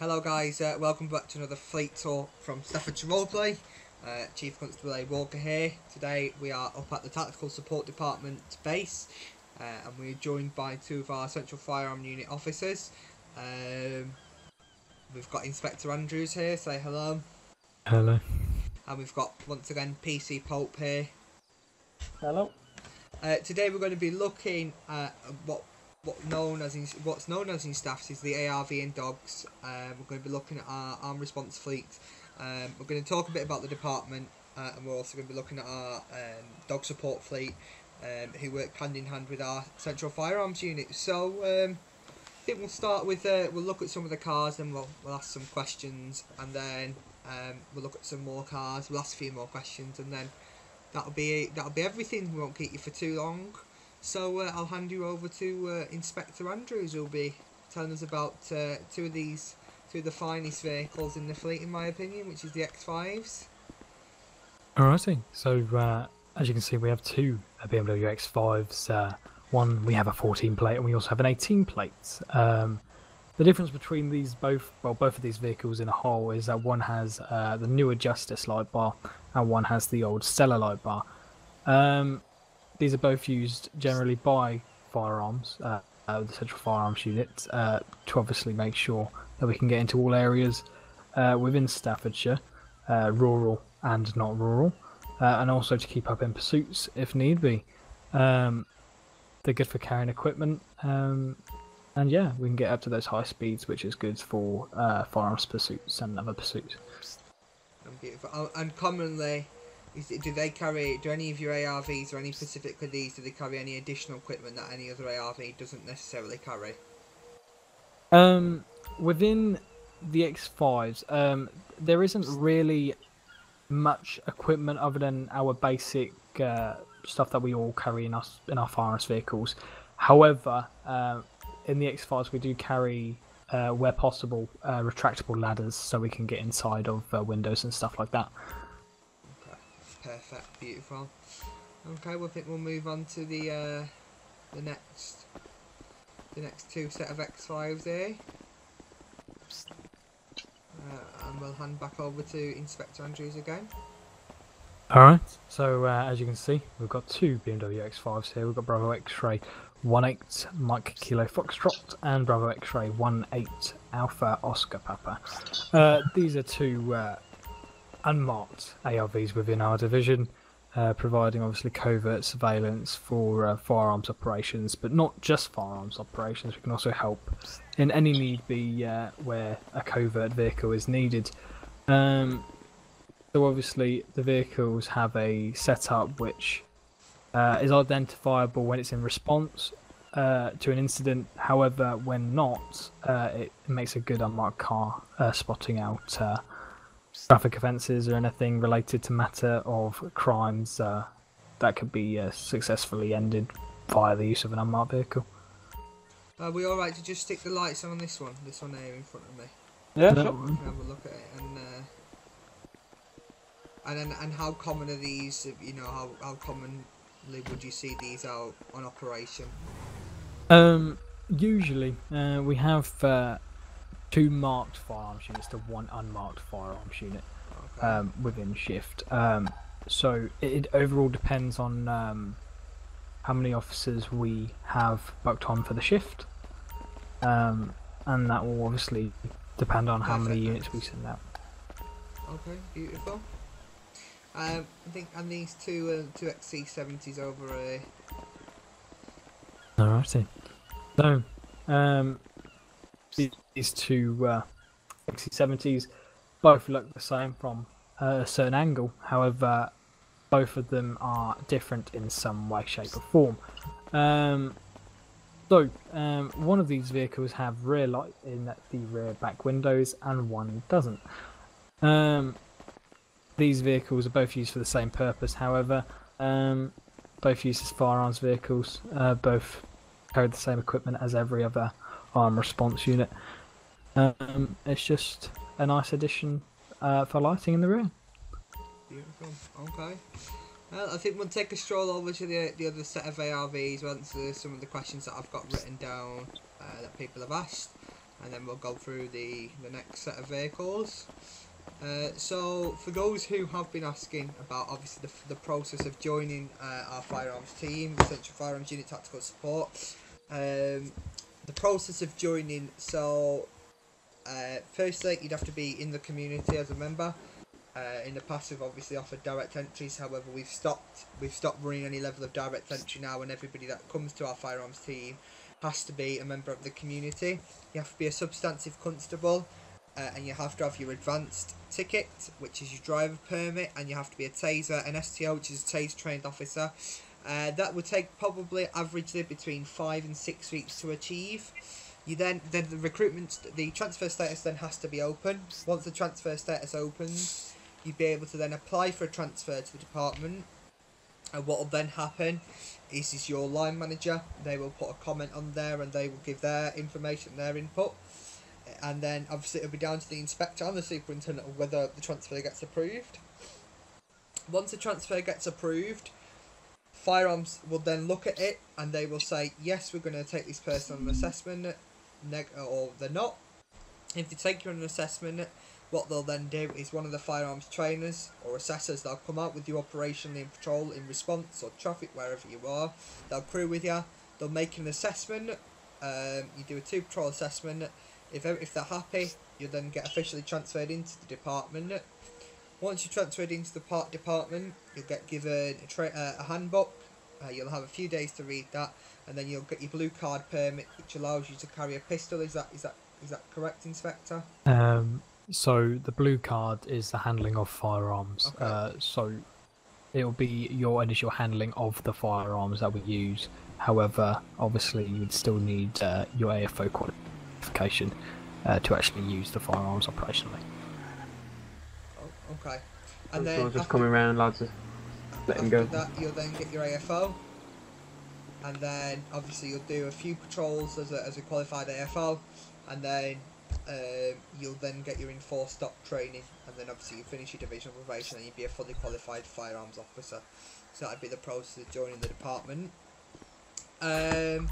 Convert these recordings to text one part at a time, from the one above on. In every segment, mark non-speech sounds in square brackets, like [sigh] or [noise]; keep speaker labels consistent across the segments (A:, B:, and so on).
A: Hello guys, uh, welcome back to another fleet tour from Staffordshire Roleplay. Uh, Chief Constable A. Walker here. Today we are up at the Tactical Support Department base uh, and we're joined by two of our Central Firearm Unit officers. Um, we've got Inspector Andrews here, say hello.
B: Hello.
A: And we've got once again PC Pope here.
B: Hello.
A: Uh, today we're going to be looking at what what known as in, what's known as in staffs is the ARV and dogs. Um, we're going to be looking at our arm response fleet. Um, we're going to talk a bit about the department, uh, and we're also going to be looking at our um, dog support fleet, um, who work hand in hand with our central firearms unit. So um, I think we'll start with uh, we'll look at some of the cars, and we'll we'll ask some questions, and then um, we'll look at some more cars. We'll ask a few more questions, and then that'll be that'll be everything. We won't keep you for too long. So uh, I'll hand you over to uh, Inspector Andrews, who'll be telling us about uh, two of these, two of the finest vehicles in the fleet, in my opinion, which is the X5s.
B: Alrighty. So as you can see, we have two BMW X5s. Uh, one we have a 14 plate, and we also have an 18 plate. Um, the difference between these both, well, both of these vehicles in a whole, is that one has uh, the newer Justice light bar, and one has the old Stella light bar. Um, these are both used generally by firearms, uh, uh, the Central Firearms Unit, uh, to obviously make sure that we can get into all areas uh, within Staffordshire, uh, rural and not rural, uh, and also to keep up in pursuits if need be. Um, they're good for carrying equipment, um, and yeah, we can get up to those high speeds, which is good for uh, firearms pursuits and other pursuits.
A: Beautiful. Oh, and commonly, it, do they carry? Do any of your ARVs or any specifically these? Do they carry any additional equipment that any other ARV doesn't necessarily carry?
B: Um, within the X5s, um, there isn't really much equipment other than our basic uh, stuff that we all carry in us in our firearms vehicles. However, uh, in the X5s, we do carry, uh, where possible, uh, retractable ladders so we can get inside of uh, windows and stuff like that.
A: Perfect, beautiful. Okay, well, I think we'll move on to the uh, the next the next two set of X5s here. Uh, and we'll hand back over to Inspector Andrews again.
B: All right. So uh, as you can see, we've got two BMW X5s here. We've got Bravo X-ray 18 Mike Kilo Foxtrot and Bravo X-ray 18 Alpha Oscar Papa. Uh, these are two uh, unmarked ARVs within our division, uh, providing obviously covert surveillance for uh, firearms operations, but not just firearms operations. We can also help in any need be uh, where a covert vehicle is needed. Um, so obviously the vehicles have a setup which uh, is identifiable when it's in response uh, to an incident. However, when not, uh, it makes a good unmarked car uh, spotting out uh, traffic offences or anything related to matter of crimes uh, that could be uh, successfully ended via the use of an unmarked vehicle.
A: Are we alright to just stick the lights on this one? This one here in front of me.
B: Yeah,
A: Can have a look at it and. Uh, and then, and how common are these? You know, how how commonly would you see these out on operation?
B: Um, usually, uh, we have uh, two marked firearms units to one unmarked firearms unit
A: Okay.
B: um, within shift. Um, so it, it overall depends on um, how many officers we have booked on for the shift, um, and that will obviously depend on how many units we send out.
A: Okay, beautiful. Um, I think and these two uh, two XC70s over here.
B: Alrighty. So, um, these- these two uh, XC70s both look the same from a certain angle. However, both of them are different in some way, shape, or form. Um, so, um, one of these vehicles have rear light in the rear back windows, and one doesn't. Um, these vehicles are both used for the same purpose. However, um, both used as firearms vehicles. Uh, both carry the same equipment as every other arm response unit. Um, it's just a nice addition uh, for lighting in the rear.
A: Beautiful. Okay. Well, I think we'll take a stroll over to the the other set of ARVs. Answer some of the questions that I've got written down uh, that people have asked. and then we'll go through the the next set of vehicles. Uh, so, for those who have been asking about obviously the, the process of joining uh, our firearms team, Central Firearms Unit Tactical Support, um, the process of joining, so uh, firstly, you'd have to be in the community as a member. Uh, in the past, we've obviously offered direct entries. However, we've stopped we've stopped running any level of direct entry now, and everybody that comes to our firearms team has to be a member of the community. You have to be a substantive constable, uh, and you have to have your advanced ticket, which is your driver permit, and you have to be a taser, an STO, which is a taser trained officer. Uh, that would take probably averagely between five and six weeks to achieve. You then then the recruitment, the transfer status then has to be open. Once the transfer status opens, you'd be able to then apply for a transfer to the department. And what will then happen is, is your line manager, they will put a comment on there and they will give their information, their input. And then obviously it'll be down to the inspector and the superintendent whether the transfer gets approved. Once the transfer gets approved, firearms will then look at it and they will say, yes, we're going to take this person on an assessment, neg- or they're not. If they take you on an assessment, what they'll then do is one of the firearms trainers or assessors, they'll come out with you operationally in patrol, in response or traffic, wherever you are. They'll crew with you. They'll make an assessment. Um, you do a two patrol assessment. If if they're happy, you then get officially transferred into the department. Once you're transferred into the part department, you'll get given a, tra- uh, a handbook. Uh, you'll have a few days to read that, and then you'll get your blue card permit, which allows you to carry a pistol. Is that is that is that correct, Inspector?
B: Um, so the blue card is the handling of firearms.
A: Okay.
B: Uh, so it'll be your initial handling of the firearms that we use. However, obviously you would still need uh, your AFO qualification uh, to actually use the firearms operationally.
A: Oh, okay.
C: I'm
A: And then
C: sure just
A: after-
C: coming round, lads. Let him
A: After
C: go.
A: that, you'll then get your AFO, and then obviously you'll do a few patrols as a, as a qualified AFO, and then um, you'll then get your enforced stop training, and then obviously you finish your divisional probation, and you'll be a fully qualified firearms officer. So that'd be the process of joining the department. Um,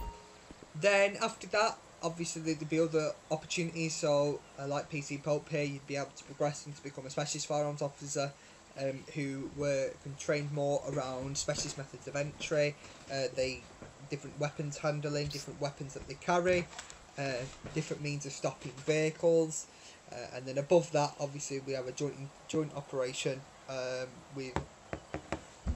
A: then after that, obviously there'd be other opportunities. So uh, like PC Pope here, you'd be able to progress and to become a specialist firearms officer um, who were trained more around specialist methods of entry, uh, they different weapons handling, different weapons that they carry, uh, different means of stopping vehicles, uh, and then above that, obviously we have a joint joint operation um, with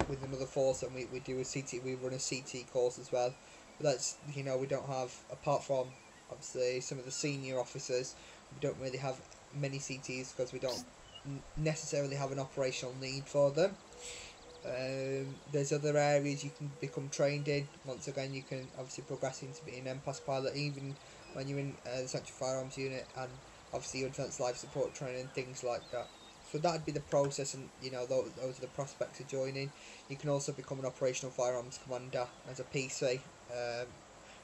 A: with another force, and we, we do a CT, we run a CT course as well. But that's you know we don't have apart from obviously some of the senior officers, we don't really have many CTs because we don't necessarily have an operational need for them. Um, there's other areas you can become trained in. Once again, you can obviously progress into being an NPAS pilot, even when you're in uh, the Central Firearms Unit, and obviously your advanced life support training, things like that. So that'd be the process, and you know those, those are the prospects of joining. You can also become an operational firearms commander as a PC, um,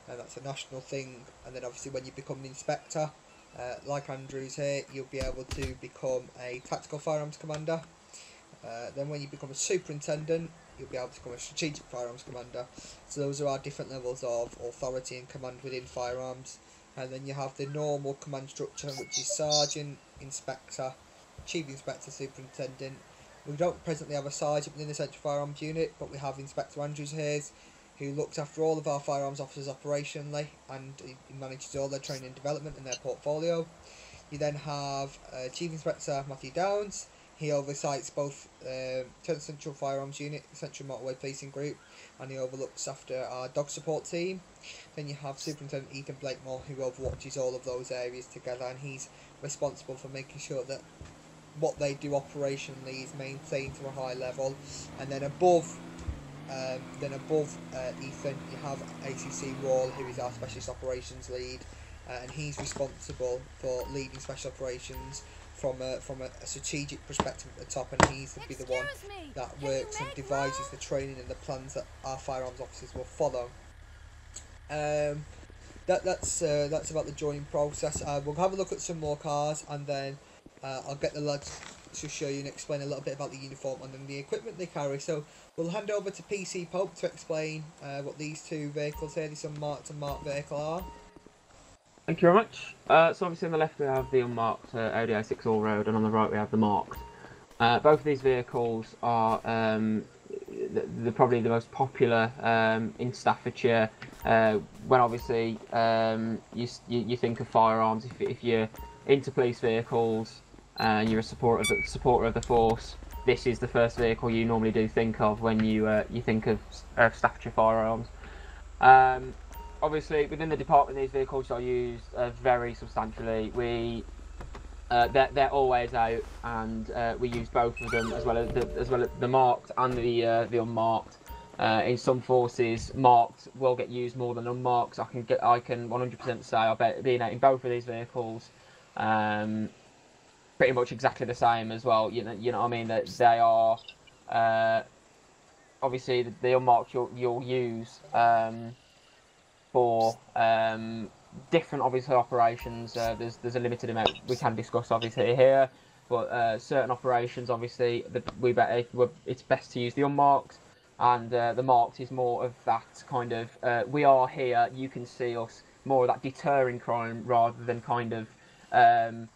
A: and that's a national thing. And then obviously when you become an inspector, uh, like Andrews here, you'll be able to become a tactical firearms commander. Uh, then when you become a superintendent, you'll be able to become a strategic firearms commander. So those are our different levels of authority and command within firearms. And then you have the normal command structure, which is sergeant, inspector, chief inspector, superintendent. We don't presently have a sergeant within the Central Firearms Unit, but we have Inspector Andrews here, who looks after all of our firearms officers operationally, and he manages all their training and development in their portfolio. You then have uh, Chief Inspector Matthew Downs. He oversights both um 10th Central Firearms Unit, Central Motorway Policing Group, and he overlooks after our dog support team. Then you have Superintendent Ethan Blakemore, who overwatches all of those areas together, and he's responsible for making sure that what they do operationally is maintained to a high level. And then above, um, then above uh, Ethan, you have ACC Wall, who is our Specialist Operations Lead, uh, and he's responsible for leading Special Operations from a from a, strategic perspective at the top, and he's to be the one
D: me,
A: that works and devises the training and the plans that our firearms officers will follow. Um, that that's uh, that's about the joining process. Uh, we'll have a look at some more cars, and then uh, I'll get the lads to show you and explain a little bit about the uniform and then the equipment they carry. So we'll hand over to PC Pope to explain uh, what these two vehicles here, this unmarked and marked vehicle are.
C: Thank you very much. Uh, so obviously on the left we have the unmarked uh, Audi A6 All Road, and on the right we have the marked. Uh, both of these vehicles are um, the, the, probably the most popular um, in Staffordshire. Uh, when obviously um, you, you, you think of firearms, if, if you're into police vehicles and you're a supporter of the, supporter of the force, this is the first vehicle you normally do think of when you uh, you think of uh, Staffordshire firearms. Um, obviously, within the department, these vehicles are used uh, very substantially. We uh, they're, they're always out, and uh, we use both of them as well as the, as well as the marked and the uh, the unmarked. In some forces, marked will get used more than unmarked. I can get I can 100% say I bet being out in both of these vehicles, um, pretty much exactly the same as well. You know, you know what I mean that they are. Uh, obviously, the, the unmarked you'll, you'll use um, for um, different obviously operations. Uh, there's there's a limited amount we can discuss obviously here, but uh, certain operations obviously the, we better it's best to use the unmarked, and uh, the marked is more of that kind of uh, we are here, you can see us, more of that deterring crime rather than kind of. Um,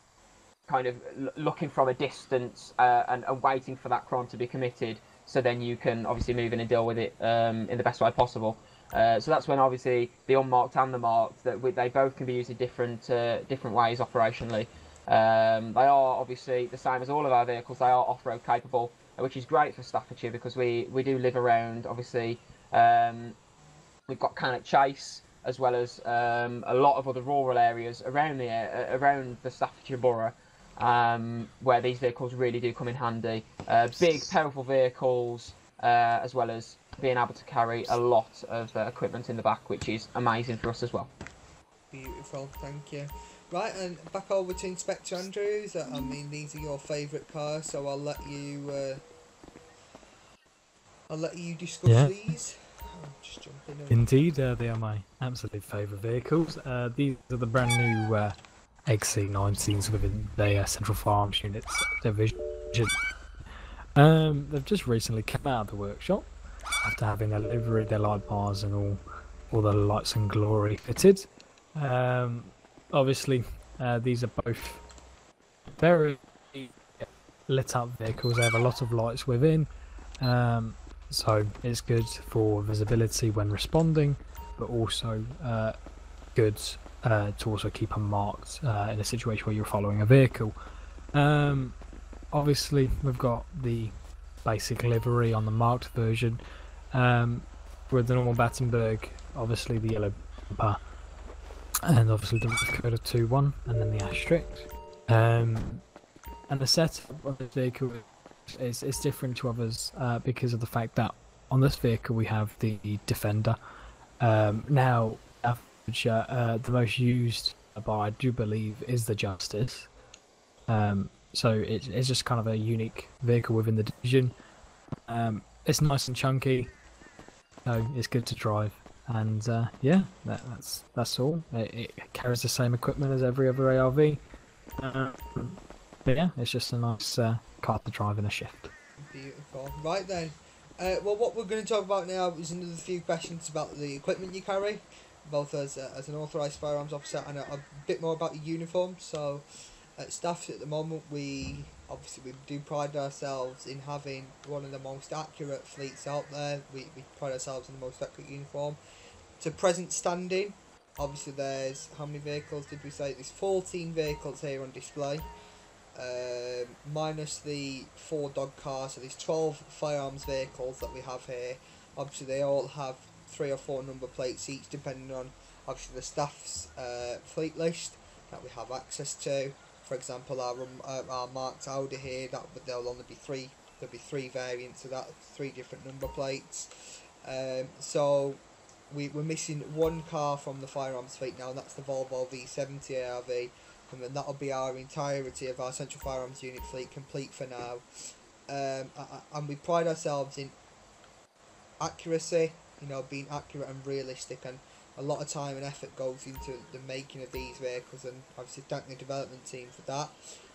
C: kind of looking from a distance uh, and, and, waiting for that crime to be committed, so then you can obviously move in and deal with it um, in the best way possible. Uh, so that's when obviously the unmarked and the marked that we, they both can be used in different uh, different ways operationally. Um, they are obviously the same as all of our vehicles. They are off-road capable, which is great for Staffordshire because we, we do live around. Obviously, um, we've got Cannock Chase as well as um, a lot of other rural areas around the uh, around the Staffordshire borough. Um, where these vehicles really do come in handy. Uh, big, powerful vehicles, uh, as well as being able to carry a lot of uh, equipment in the back, which is amazing for us as well.
A: Beautiful, thank you. Right, and back over to Inspector Andrews. I mean, these are your favourite cars, so I'll let you. Uh, I'll let you discuss yeah. these.
B: Indeed, uh, they are my absolute favourite vehicles. Uh, these are the brand new uh, XC90s within the uh, Central Firearms Units division. Um, they've just recently come out of the workshop after having their livery, their light bars, and all all the lights and glory fitted. Um, obviously, uh, these are both very lit up vehicles. They have a lot of lights within, um, so it's good for visibility when responding, but also uh, good uh, to also keep them marked uh, in a situation where you're following a vehicle. Um, obviously we've got the basic livery on the marked version um, with the normal Battenberg, obviously the yellow bumper, and obviously the code of 2-1, and then the asterisk. Um, and the setup of the vehicle is, is different to others uh, because of the fact that on this vehicle we have the Defender. Um, now, uh, the most used bar I do believe is the Justice. Um, so it, it's just kind of a unique vehicle within the division. Um, it's nice and chunky, so it's good to drive. And uh, yeah, that, that's that's all. It, it, carries the same equipment as every other ARV. Um, but yeah, it's just a nice uh, car to drive in a shift.
A: Beautiful. Right then. Uh, well, what we're going to talk about now is another few questions about the equipment you carry, both as, as an authorised firearms officer and a, a, bit more about your uniform. So, at staff at the moment we obviously we do pride ourselves in having one of the most accurate fleets out there. We, we pride ourselves in the most accurate uniform. To present standing obviously there's how many vehicles did we say? There's 14 vehicles here on display um, minus the four dog cars. So there's 12 firearms vehicles that we have here. Obviously they all have three or four number plates each depending on obviously the staff's uh, fleet list that we have access to for example, our uh, our marked Audi here, that there'll only be three. There'll be three variants of that, three different number plates. Um, so we we're missing one car from the firearms fleet now, and that's the Volvo V70 ARV, and then that'll be our entirety of our central firearms unit fleet complete for now. Um, and we pride ourselves in accuracy, you know, being accurate and realistic and a lot of time and effort goes into the making of these vehicles and obviously thank the development team for that.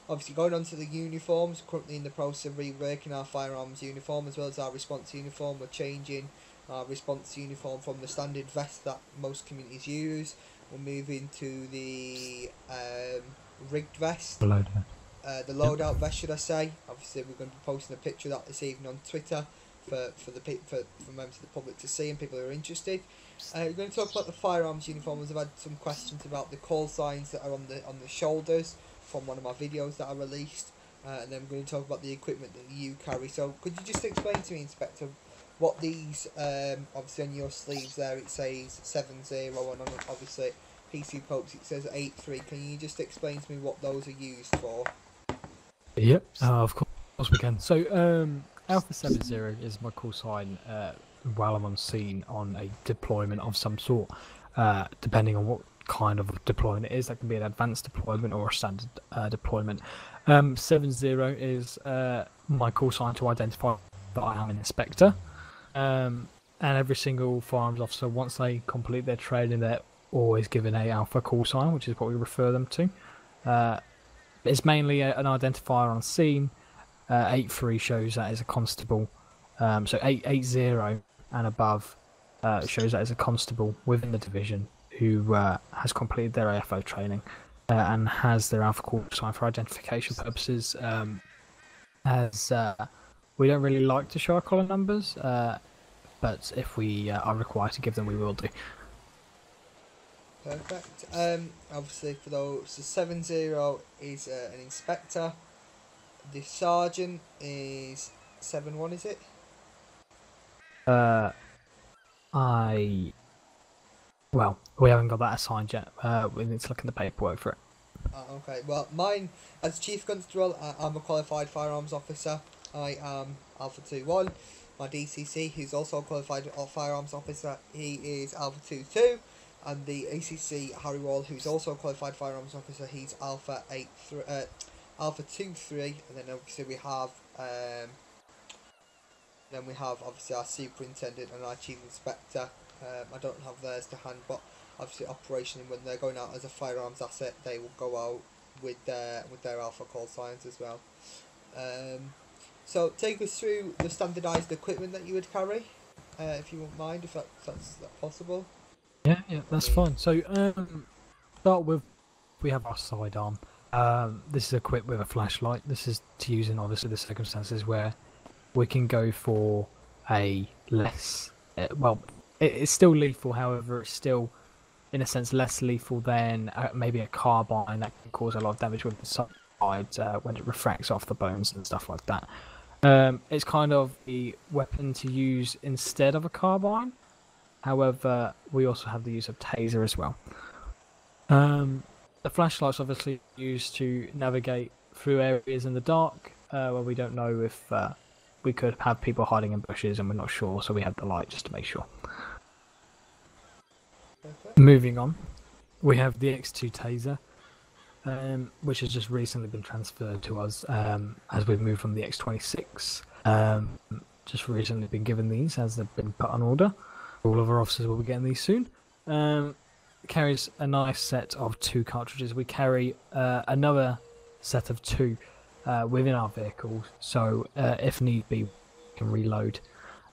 A: Obviously going on to the uniforms, currently in the process of reworking our firearms uniform as well as our response uniform. We're changing our response uniform from the standard vest that most communities use We'll move into the um, rigged vest,
B: The there.
A: uh, the loadout vest, should I say? Obviously, we're going to be posting a picture of that this evening on Twitter for for the for, for members of the public to see and people who are interested. Uh, we're going to talk about the firearms uniforms. I've had some questions about the call signs that are on the on the shoulders from one of my videos that I released, uh, and then we're going to talk about the equipment that you carry. So, could you just explain to me, Inspector, what these um, obviously on your sleeves there it says seven zero, and on obviously PC Pope's it says eight three. Can you just explain to me what those are used for?
B: Yep, uh, of course we can. So, um, Alpha 70 is my call sign uh, while I'm on scene on a deployment of some sort, uh, depending on what kind of deployment it is. That can be an advanced deployment or a standard uh, deployment. Um, 70 is uh, my call sign to identify that I am an inspector. Um, and every single firearms officer, once they complete their training, they're always given a alpha call sign, which is what we refer them to. Uh, it's mainly a, an identifier on scene. Uh, eight three shows that as a constable. Um, so eight eight zero and above uh, shows that as a constable within the division who uh, has completed their AFO training uh, and has their alpha call sign for identification purposes. Um, as uh, we don't really like to show our collar numbers, uh, but if we are required to give them, we will do.
A: Perfect. Um, obviously, for those, the seven zero is an inspector. The sergeant is seven one. Is it?
B: Uh, I. Well, we haven't got that assigned yet. Uh, we need to look in the paperwork for it.
A: Uh, okay. Well, mine as chief constable, I, I'm a qualified firearms officer. I am Alpha Two One. My DCC, who's also a qualified firearms officer, he is Alpha Two Two, and the ACC Harry Wall, who's also a qualified firearms officer, he's Alpha Eight Three. Uh, Alpha Two Three, and then obviously we have um, then we have obviously our superintendent and our chief inspector. Um, I don't have theirs to hand, but obviously operationally when they're going out as a firearms asset, they will go out with their with their alpha call signs as well. Um, so take us through the standardised equipment that you would carry, uh, if you won't mind, if, that, that's that possible.
B: Yeah, yeah, that's fine. So, um, start with we have our sidearm. Um, this is equipped with a flashlight. This is to use in obviously the circumstances where we can go for a less uh, well, it, it's still lethal. However, it's still in a sense less lethal than uh, maybe a carbine that can cause a lot of damage with the side uh, when it refracts off the bones and stuff like that. Um, it's kind of a weapon to use instead of a carbine. However, we also have the use of taser as well. Um, the flashlight's obviously used to navigate through areas in the dark uh, where we don't know if uh, we could have people hiding in bushes and we're not sure, so we have the light just to make sure.
A: Perfect.
B: Moving on, we have the X2 taser, um, which has just recently been transferred to us um, as we've moved from the X26. Um, just recently been given these as they've been put on order. All of our officers will be getting these soon. Um, carries a nice set of two cartridges. We carry uh, another set of two uh, within our vehicle, so uh, if need be, we can reload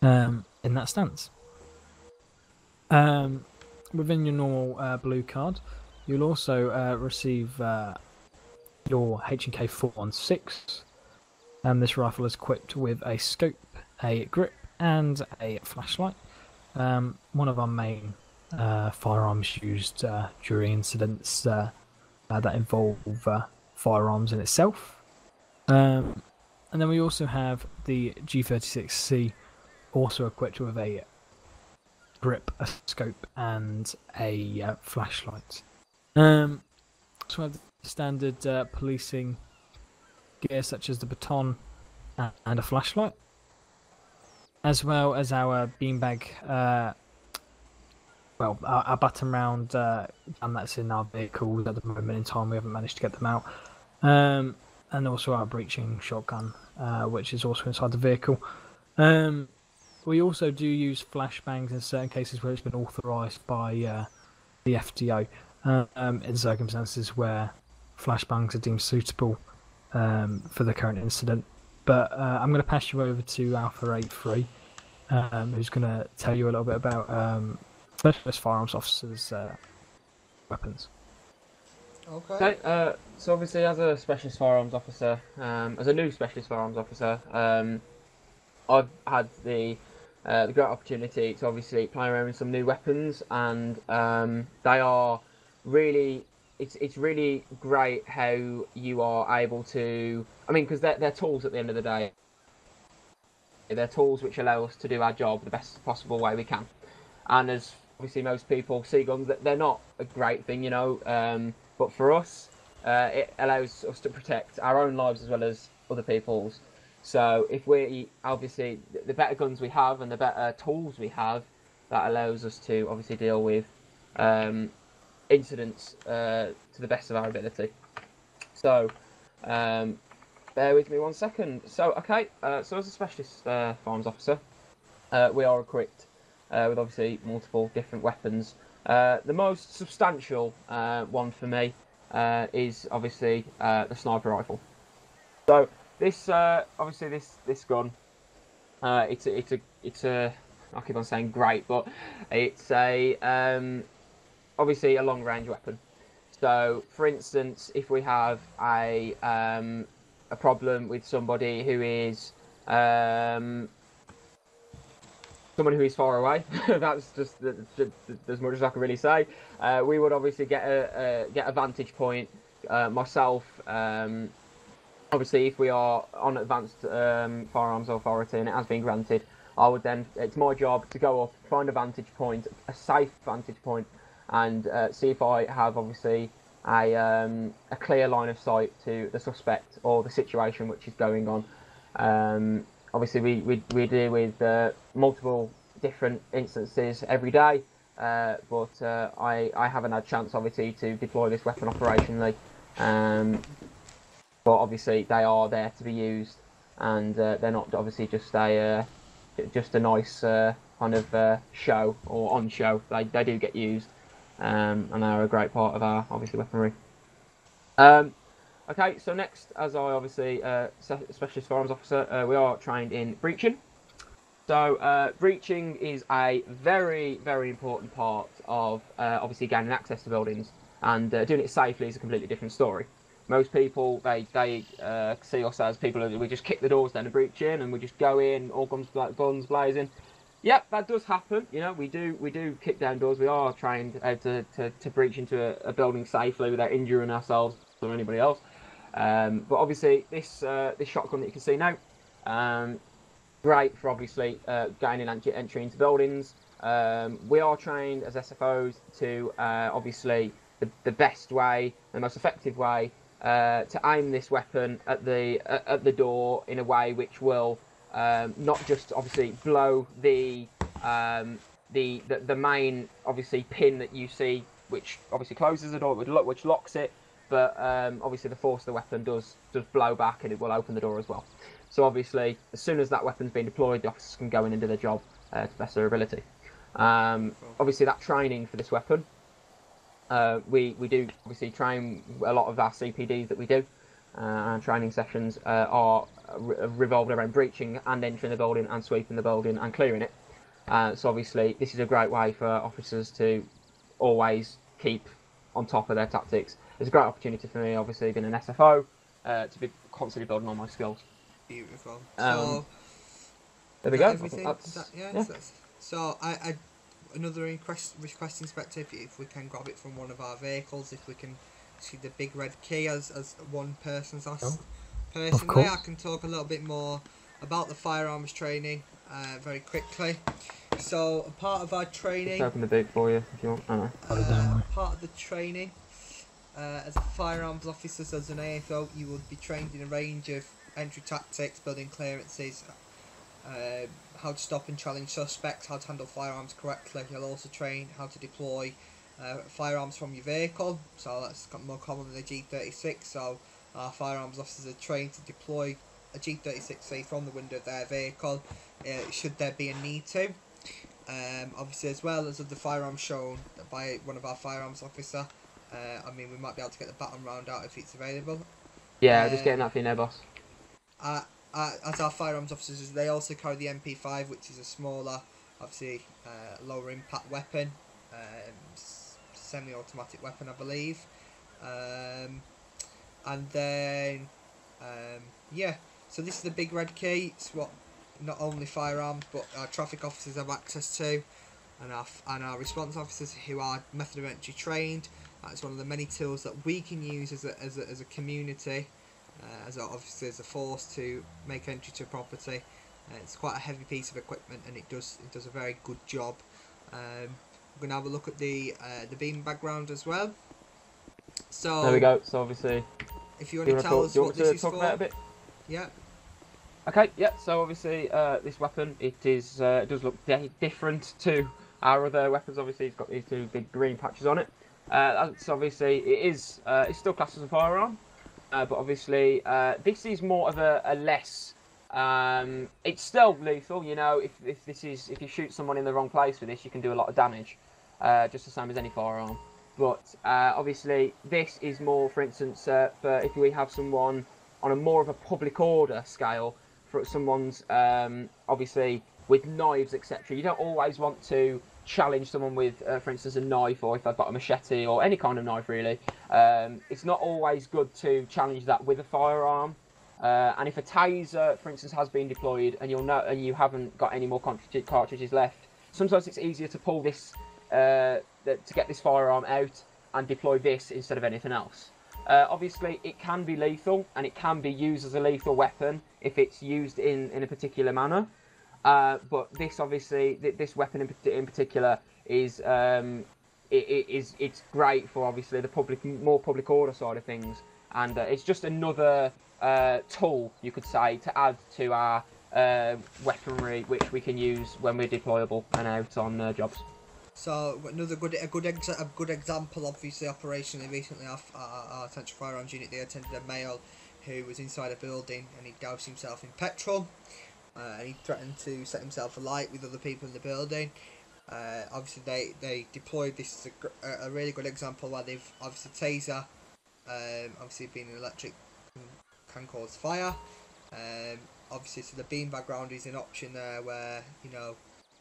B: um, in that stance. Um, within your normal uh, blue card, you'll also uh, receive uh, your H&K 416. Um, this rifle is equipped with a scope, a grip, and a flashlight. Um, one of our main uh, firearms used uh, during incidents uh, uh, that involve uh, firearms in itself. Um, and then we also have the G36C, also equipped with a grip, a scope, and a flashlight. Um, so we have the standard policing gear, such as the baton and a flashlight, as well as our beanbag. Uh, well, our, our baton round uh, gun that's in our vehicles at the moment in time. We haven't managed to get them out, um, and also our breaching shotgun, uh, which is also inside the vehicle. Um, we also do use flashbangs in certain cases where it's been authorised by uh, the FDO um, in circumstances where flashbangs are deemed suitable um, for the current incident. But uh, I'm going to pass you over to Alpha 83, um, who's going to tell you a little bit about um, specialist firearms officers' uh, weapons.
A: Okay.
C: Okay, uh, so obviously as a specialist firearms officer, um, as a new specialist firearms officer, um, I've had the uh, the great opportunity to obviously play around with some new weapons, and um, they are really it's it's really great how you are able to. I mean, because they're they're tools at the end of the day. They're tools which allow us to do our job the best possible way we can, and as obviously most people see guns, that they're not a great thing, you know. Um, but for us, uh, it allows us to protect our own lives as well as other people's. So if we obviously the better guns we have and the better tools we have, that allows us to obviously deal with um, incidents uh, to the best of our ability. So um, bear with me one second. So okay, uh, so as a specialist uh, farms officer, uh, we are equipped uh, with obviously multiple different weapons. Uh, the most substantial uh, one for me uh, is obviously uh, the sniper rifle. So this, obviously, this this gun, it's a, it's a it's a I keep on saying great, but it's a um, obviously a long range weapon. So, for instance, if we have a um, a problem with somebody who is um, someone who is far away. [laughs] That's just the, the, the, as much as I can really say. Uh, we would obviously get a, a get a vantage point. Uh, myself, um, obviously, if we are on advanced um, firearms authority and it has been granted, I would then. It's my job to go up, find a vantage point, a safe vantage point, and uh, see if I have obviously a um, a clear line of sight to the suspect or the situation which is going on. Obviously we, we, we deal with uh, multiple different instances every day, uh, but uh, I, I haven't had chance obviously to deploy this weapon operationally. Um, but obviously they are there to be used, and uh, they're not obviously just a uh, just a nice uh, kind of show or on show. They, they do get used, um, and they're a great part of our obviously weaponry. Um, Okay, so next, as I obviously uh, specialist firearms officer, uh, we are trained in breaching. So uh, breaching is a very, very important part of uh, obviously gaining access to buildings, and uh, doing it safely is a completely different story. Most people they they uh, see us as people who we just kick the doors down and breach in, and we just go in, all guns guns blazing. Yep, that does happen. You know, we do we do kick down doors. We are trained to, to, to breach into a, a building safely without injuring ourselves or anybody else. Um, but obviously, this uh, this shotgun that you can see now, um, great for obviously uh, gaining entry into buildings. Um, we are trained as SFOs to uh, obviously the, the best way, the most effective way uh, to aim this weapon at the at the door in a way which will um, not just obviously blow the, um, the the the main obviously pin that you see, which obviously closes the door, which locks it, but um, obviously the force of the weapon does does blow back and it will open the door as well. So obviously, as soon as that weapon's been deployed, the officers can go in and do their job uh, to best their ability. Um, obviously, that training for this weapon, uh, we we do obviously train a lot of our CPDs that we do. Uh, and training sessions uh, are re- revolved around breaching and entering the building and sweeping the building and clearing it. Uh, so obviously, this is a great way for officers to always keep on top of their tactics it's a great opportunity for me, obviously being an SFO, uh, to be constantly building on my skills.
A: Beautiful.
C: Um,
A: so
C: there we go. That's,
A: That, yeah,
C: yeah.
A: So, so I, I another request request inspector if, if we can grab it from one of our vehicles, if we can see the big red key as as one person's asked.
B: Oh,
A: Personally, I can talk a little bit more about the firearms training uh, very quickly. So, a part of our
C: Just
A: training,
C: open the boot for you if you want. Oh, no.
A: Uh, part of the training uh, as a firearms officer, so as an AFO, you would be trained in a range of entry tactics, building clearances, uh, how to stop and challenge suspects, how to handle firearms correctly. You'll also train how to deploy uh, firearms from your vehicle, so that's more common than a G36. So our firearms officers are trained to deploy a G36 say from the window of their vehicle, uh, should there be a need to. Um, obviously, as well as of the firearms shown by one of our firearms officer. Uh, I mean, we might be able to get the baton round out if it's available.
C: Yeah,
A: Uh,
C: just getting that for you now, boss.
A: Uh, uh, as our firearms officers, they also carry the MP5, which is a smaller, obviously uh, lower impact weapon. Um, semi-automatic weapon, I believe. Um, and then, um, yeah. So this is the big red key. It's what not only firearms but our traffic officers have access to, and our and our response officers who are method of entry trained. That's one of the many tools that we can use as a as a, as a community, uh, as a, obviously as a force to make entry to property. Uh, it's quite a heavy piece of equipment, and it does it does a very good job. Um, we're gonna have a look at the uh, the beam background as well. So
C: There we go. So obviously,
A: If you want
C: you
A: to tell
C: talk,
A: us what this is
C: talk about it a
A: for,
C: bit?
A: yeah.
C: Okay, yeah. So obviously, uh, this weapon it is uh, it does look di- different to our other weapons. Obviously, it's got these two big green patches on it. Uh, that's obviously it is uh, it's still classed as a firearm, uh, but obviously uh, this is more of a, a less. Um, it's still lethal, you know. If, if this is if you shoot someone in the wrong place with this, you can do a lot of damage, uh, just the same as any firearm. But uh, obviously, this is more, for instance, for if we have someone on a more of a public order scale, for someone's um, obviously with knives, etc. You don't always want to challenge someone with, uh, for instance, a knife or if they've got a machete or any kind of knife, really. Um, it's not always good to challenge that with a firearm. Uh, and if a taser, for instance, has been deployed and you'll know and you haven't got any more cartridges left, sometimes it's easier to pull this uh, to get this firearm out and deploy this instead of anything else. Uh, obviously, it can be lethal and it can be used as a lethal weapon if it's used in, in a particular manner. Uh, but this, obviously, th- this weapon in, in particular is um, it, it is it's great for obviously the public, more public order side of things, and uh, it's just another uh, tool you could say to add to our uh, weaponry, which we can use when we're deployable and out on uh, jobs.
A: So another good a good exa- a good example, obviously operationally recently, our, our, our Central Firearms Unit they attended a male who was inside a building and he doused himself in petrol, uh, and he threatened to set himself alight with other people in the building. Uh, obviously, they, they deployed this as a, a, really good example where they've obviously taser, um, obviously being electric can, cause fire. Um, obviously, so the beanbag background is an option there where you know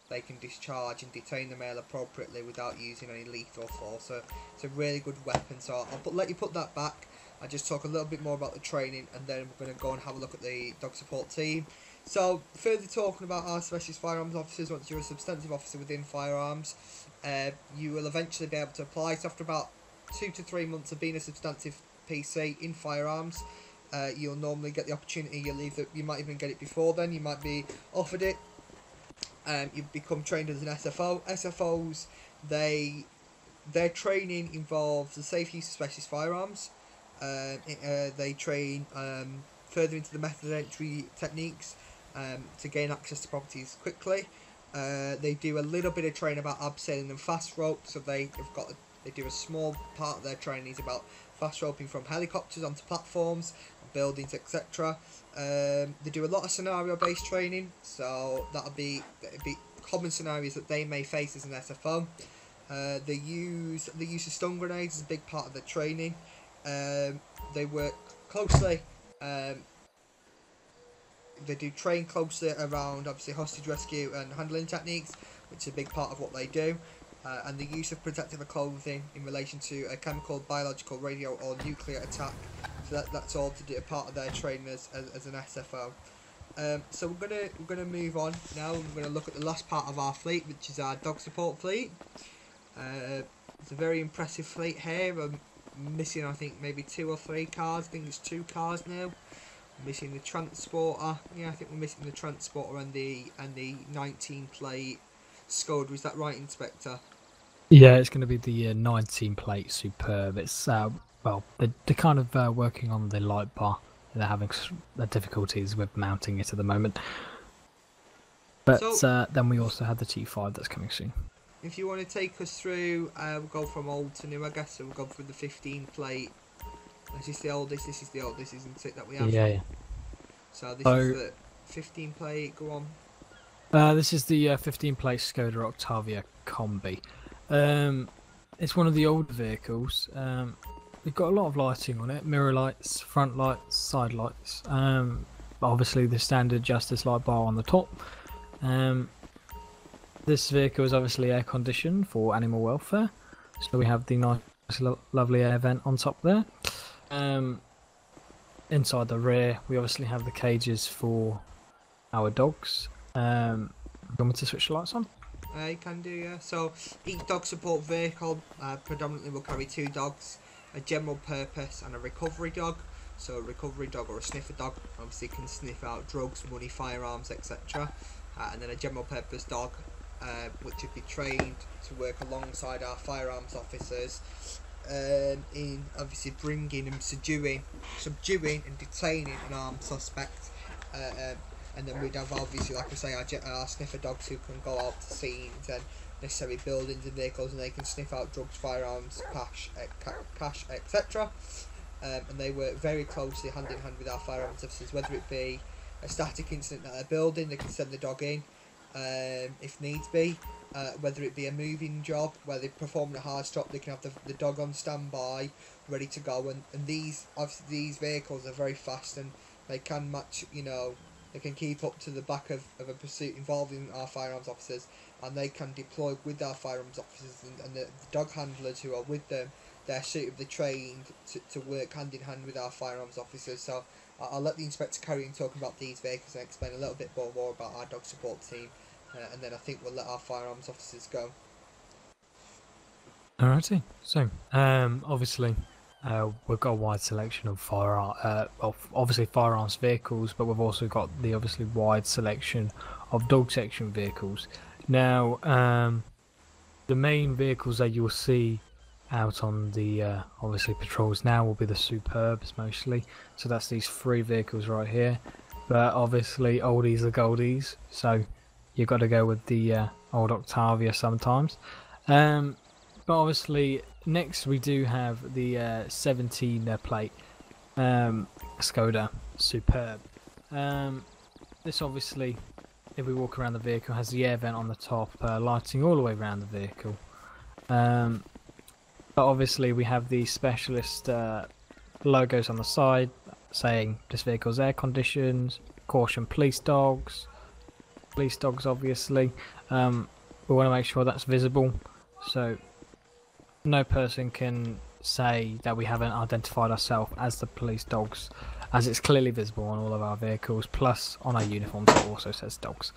A: they can discharge and detain the male appropriately without using any lethal force. So it's a really good weapon. So I'll put, let you put that back. I'll just talk a little bit more about the training and then we're going to go and have a look at the dog support team. So further talking about our specialist firearms officers, once you're a substantive officer within firearms, uh, you will eventually be able to apply. So after about two to three months of being a substantive PC in firearms, uh, you'll normally get the opportunity. You'll either you might even get it before then. You might be offered it um, you become trained as an SFO. SFOs, they their training involves the safe use of specialist firearms. Um, it, uh, they train um, further into the method entry techniques um, to gain access to properties quickly. Uh, they do a little bit of training about abseiling and fast rope, so they, they've got they do a small part of their training is about fast roping from helicopters onto platforms, buildings, etc. Um, they do a lot of scenario based training, so that'll be be common scenarios that they may face as an SFO. Uh, they use the use of stun grenades is a big part of their training. Um, they work closely. Um, they do train closely around obviously hostage rescue and handling techniques, which is a big part of what they do. Uh, and the use of protective clothing in relation to a chemical, biological, radio, or nuclear attack. So that, that's all to do a part of their training as, as, as an SFO. Um, so we're gonna we're gonna move on now. We're gonna look at the last part of our fleet, which is our dog support fleet. Uh, it's a very impressive fleet here. I'm missing, I think, maybe two or three cars. I think it's two cars now. Missing the transporter. Yeah, I think we're missing the transporter and the and the 19 plate Skoda. Is that right, Inspector?
B: Yeah, it's going to be the uh, 19 plate Superb. It's uh, well, they're, they're kind of uh, working on the light bar. They're having uh, difficulties with mounting it at the moment. But
A: So-
B: uh, then we also have the T5 that's coming soon.
A: If you want to take us through, uh, we'll go from old to new, I guess. So we'll go through the 15 plate. This is the oldest. This is the oldest, isn't it? That we have.
B: Yeah, yeah.
A: So this
B: So-
A: is the 15 plate. Go on.
B: Uh, this is the uh, 15 plate Skoda Octavia Combi. Um, it's one of the older vehicles. Um, we've got a lot of lighting on it mirror lights, front lights, side lights. Um, obviously, the standard Justice light bar on the top. Um, this vehicle is obviously air conditioned for animal welfare. So we have the nice, lo- lovely air vent on top there. Um, inside the rear, we obviously have the cages for our dogs. Um, do you want me to switch the lights on?
A: Uh, you can do, yeah. So each dog support vehicle uh, predominantly will carry two dogs, a general purpose and a recovery dog. So a recovery dog or a sniffer dog obviously can sniff out drugs, money, firearms, etc. Uh, and then a general purpose dog, uh, which would be trained to work alongside our firearms officers um, in obviously bringing and subduing, subduing and detaining an armed suspect. Uh, um, and then we'd have obviously, like I say, our, our sniffer dogs who can go out to scenes and necessary buildings and vehicles, and they can sniff out drugs, firearms, cash, cash, etc. Um, and they work very closely, hand in hand with our firearms officers, whether it be a static incident at a building, they can send the dog in um, if needs be. Uh, whether it be a moving job where they're performing a hard stop, they can have the, the dog on standby, ready to go. And, and these obviously these vehicles are very fast and they can match, you know, they can keep up to the back of, of a pursuit involving our firearms officers and they can deploy with our firearms officers and, and the, the dog handlers who are with them they're suitably trained to, to work hand in hand with our firearms officers so I'll let the inspector carry on talking about these vehicles and explain a little bit more, about our dog support team uh, and then I think we'll let our firearms officers go
B: Alrighty. So, um, obviously, uh, we've got a wide selection of firearm, uh, obviously firearms vehicles, but we've also got the obviously wide selection of dog section vehicles. Now, um, the main vehicles that you'll see out on the uh, obviously patrols now will be the Superbs mostly. So that's these three vehicles right here. But obviously, oldies are goldies, so you've got to go with the uh, old Octavia sometimes. Um, but obviously, next we do have the uh, 17 uh, plate um, Skoda Superb. Um, this obviously, if we walk around the vehicle, has the air vent on the top, uh, lighting all the way around the vehicle. Um, but obviously, we have the specialist uh, logos on the side saying this vehicle's air conditions, caution police dogs, police dogs obviously. Um, we want to make sure that's visible. So no person can say that we haven't identified ourselves as the police dogs, as it's clearly visible on all of our vehicles, plus on our uniforms it also says dogs.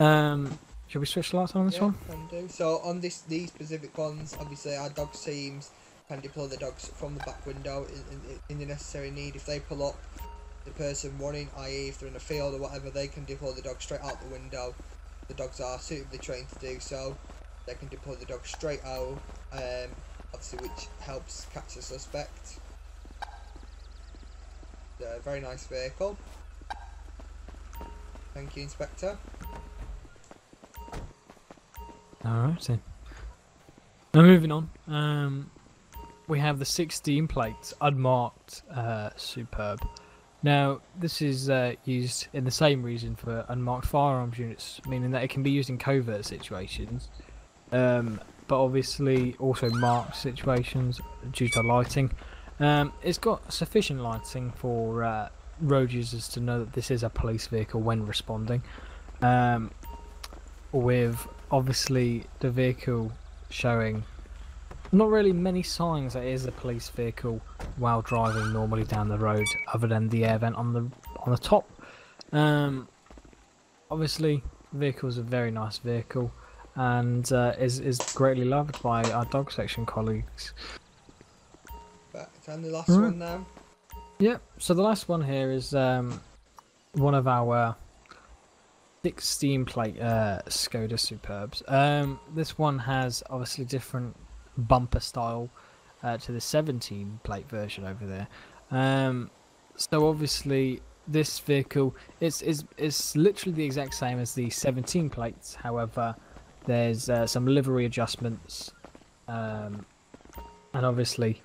B: Um, should we switch the lights on this
A: yeah,
B: one?
A: can do. So on this these specific ones, obviously our dogs teams can deploy the dogs from the back window in, in, in the necessary need. If they pull up, the person running, i.e. if they're in a field or whatever, they can deploy the dog straight out the window. The dogs are suitably trained to do so. They can deploy the dog straight out, um, obviously which helps catch the suspect. A very nice vehicle. Thank you, Inspector.
B: Alright then. Now moving on. Um, we have the 16 plates unmarked uh, superb. Now this is uh, used in the same reason for unmarked firearms units, meaning that it can be used in covert situations, um, but obviously also marked situations due to lighting. Um, it's got sufficient lighting for uh, road users to know that this is a police vehicle when responding. Um, with obviously the vehicle showing not really many signs that it is a police vehicle while driving normally down the road, other than the air vent on the on the top. Um, obviously, the vehicle is a very nice vehicle, and uh, is is greatly loved by our dog section colleagues.
A: But and the last
B: Alright.
A: one now.
B: Yep. So the last one here is um, one of our 16 plate uh, Skoda Superbs. Um, this one has obviously different bumper style uh, to the 17 plate version over there. Um, so obviously this vehicle is is is literally the exact same as the 17 plates. However, there's uh, some livery adjustments, um, and obviously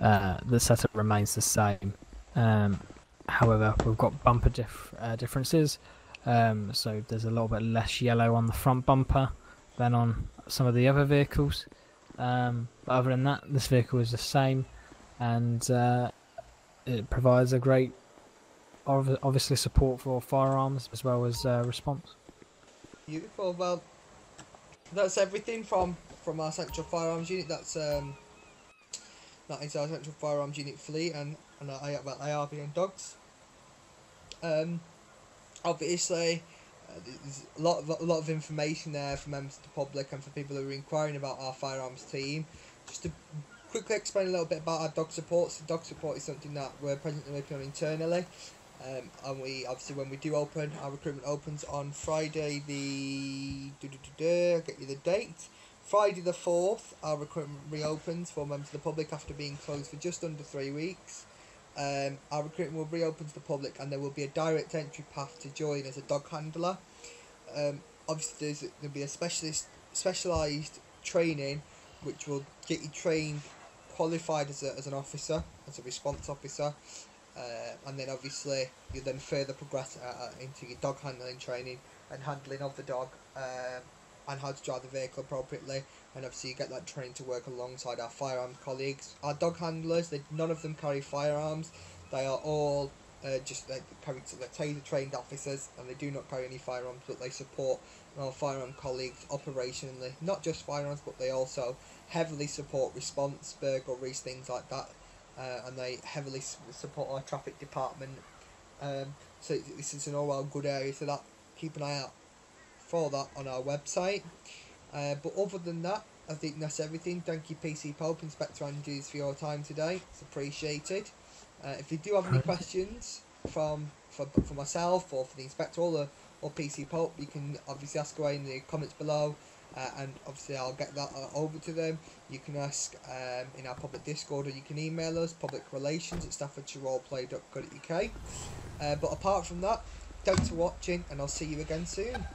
B: uh, the setup remains the same. Um, however, we've got bumper dif- uh, differences. Um, so there's a little bit less yellow on the front bumper than on some of the other vehicles. Um, but other than that, this vehicle is the same, and uh, it provides a great, obvi- obviously, support for firearms as well as uh, response.
A: Beautiful. Well, that's everything from from our central firearms unit. That's um, that is our central firearms unit fleet and and our, ARV and dogs. Um, obviously, uh, there's a lot of a lot of information there for members of the public and for people who are inquiring about our firearms team. Just to quickly explain a little bit about our dog support. So dog support is something that we're presently working on internally. Um, and we obviously when we do open our recruitment opens on Friday the I'll get you the date Friday the 4th our recruitment reopens for members of the public after being closed for just under three weeks um, our recruitment will reopen to the public and there will be a direct entry path to join as a dog handler. Um, obviously there's, there'll be a specialist specialised training which will get you trained qualified as, a, as an officer as a response officer. Uh, and then obviously you then further progress uh, uh, into your dog handling training and handling of the dog um, and how to drive the vehicle appropriately and obviously you get that training to work alongside our firearms colleagues our dog handlers they none of them carry firearms they are all uh, just they carry so they're taser trained officers and they do not carry any firearms but they support our firearm colleagues operationally not just firearms but they also heavily support response burglaries things like that uh, and they heavily support our traffic department. Um, so this is an all-round good area, so that keep an eye out for that on our website. Uh, but other than that, I think that's everything. Thank you, PC Pope, Inspector Andrews, for your time today. It's appreciated. Uh, if you do have any questions from for, for myself or for the inspector or, the, or PC Pope, you can obviously ask away in the comments below uh, and obviously I'll get that uh, over to them. You can ask um, in our public Discord or you can email us, public relations at staffordshireroleplay.co.uk. Uh, but apart from that, thanks for watching and I'll see you again soon.